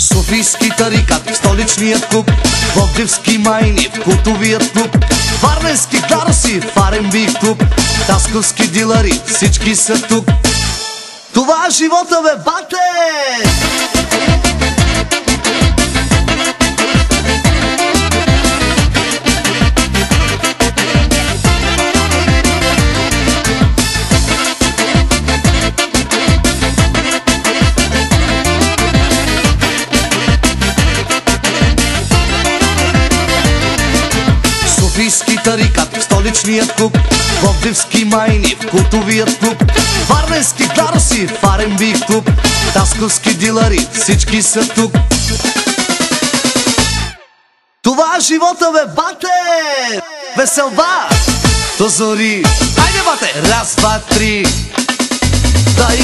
Софийски тарикат, столичният клуб Пловдивски майни, в култовият клуб Варненски гароси, в R&B клуб Тасковски дилари, всички са тук Това е живота, бе, бате! Софийски тарикат, в столичният клуб Пловдивски майни, в култовият клуб Варненски гароси, в R&B клуб Тасковски дилари, всички са тук Това е живота, бе, бате! Веселба! То зори! Айде, бате! Раз, два, три! Дай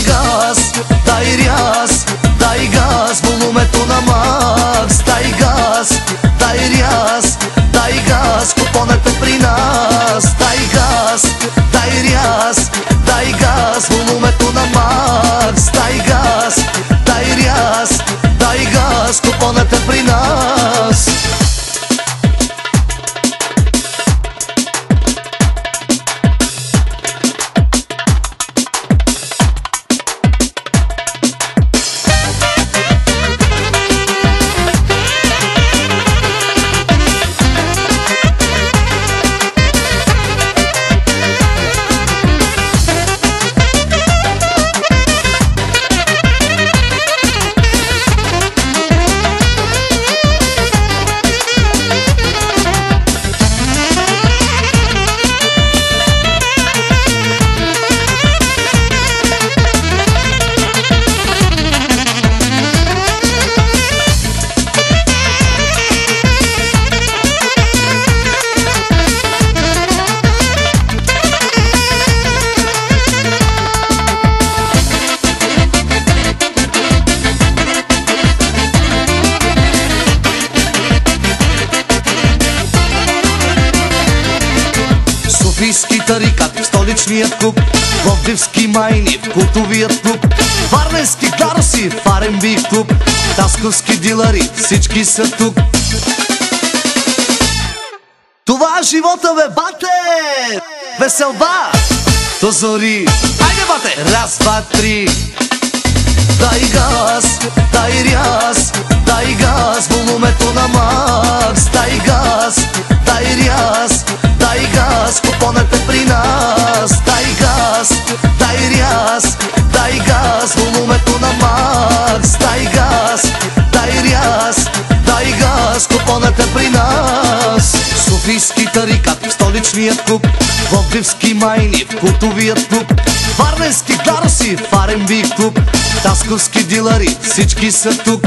Софийски тарикат, в столичният клуб Пловдивски майни, в култовият клуб Варненски гароси, в R&B клуб Тасковски дилари, всички са тук Това е живота, бе, бате! Веселба! То зори! Айде, бате! Раз, два, три! Дай газ, столичният клуб Пловдивски майни, в култовият клуб Варненски гароси, в R&B клуб Тасковски дилари, всички са тук!